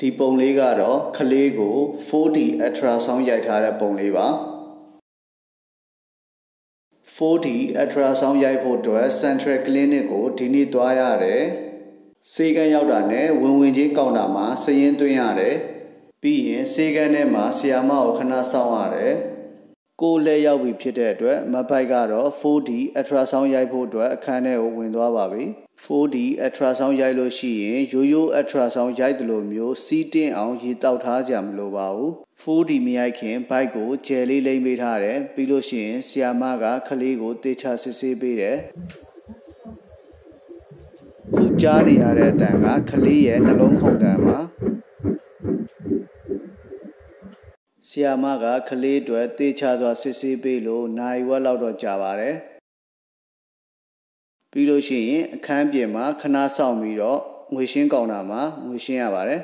ဒီပုံလေးကတော့ကလေးကို 4D ultrasound ရိုက်ထားတဲ့ပုံလေးပါ 4D ultrasound ရိုက်ဖို့အတွက် Central Clinic ကိုဒီနေ့သွားရတယ်စေကန်းရောက်တာနဲ့ဝင်ဝင်ချင်းကောက်တာမှာစရင်သွင်းရတယ်ပြီးရင်စေကန်းထဲမှာဆီယာမကိုခဏစောင့်ရတယ် ကိုလည်းရောက်ပြီဖြစ်တဲ့အတွက်မပိုက်ကတော့ 4D ultrasound ရိုက်ဖို့အတွက်အခန်းထဲကိုဝင်သွားပါပြီ 4D ultrasound ရိုက်လို့ရှိရင်ရိုးရိုး ultrasound ရိုက်တယ်လို့မျိုးစီးတင်းအောင်ရေတောက်ထားကြမလို့ပါဘူး 4D မရိုက်ခင်ဘိုက်ကိုဂျယ်လေးလိမ့်ပေးထားတယ်ပြီးလို့ရှိရင်ဆီယာမကခလေးကိုတေချာစစ်ဆေးပေးတယ်ခုကြားနေရတဲ့အတန်ကခလေးရဲ့နှလုံးခုန်တန်ပါ ဆီယာမကခလေးအတွက်တေချာစွာစစ်ဆေးပေးလို့နိုင်ဝက်လောက်တော့ကြာပါတယ်ပြီးလို့ရှိရင်အခန်းပြင်မှာခဏဆောင်ပြီးတော့ငွေရှင်းကောင်တာမှာငွေရှင်းရပါတယ်